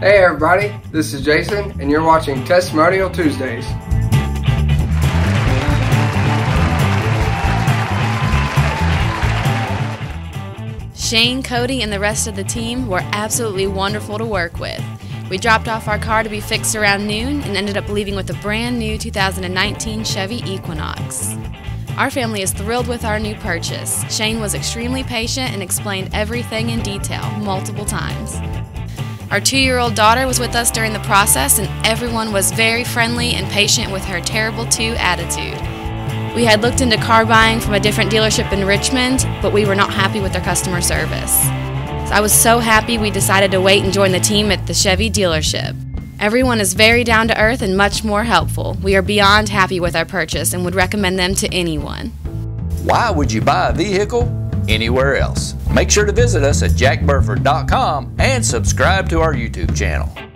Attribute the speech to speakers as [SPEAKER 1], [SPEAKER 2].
[SPEAKER 1] Hey everybody, this is Jason, and you're watching Testimonial Tuesdays.
[SPEAKER 2] Shane, Cody, and the rest of the team were absolutely wonderful to work with. We dropped off our car to be fixed around noon and ended up leaving with a brand new 2019 Chevy Equinox. Our family is thrilled with our new purchase. Shane was extremely patient and explained everything in detail multiple times. Our two year old daughter was with us during the process, and everyone was very friendly and patient with her terrible two attitude. We had looked into car buying from a different dealership in Richmond, but we were not happy with their customer service. So I was so happy we decided to wait and join the team at the Chevy dealership. Everyone is very down to earth and much more helpful. We are beyond happy with our purchase and would recommend them to anyone.
[SPEAKER 3] Why would you buy a vehicle anywhere else? Make sure to visit us at jackburford.com and subscribe to our YouTube channel.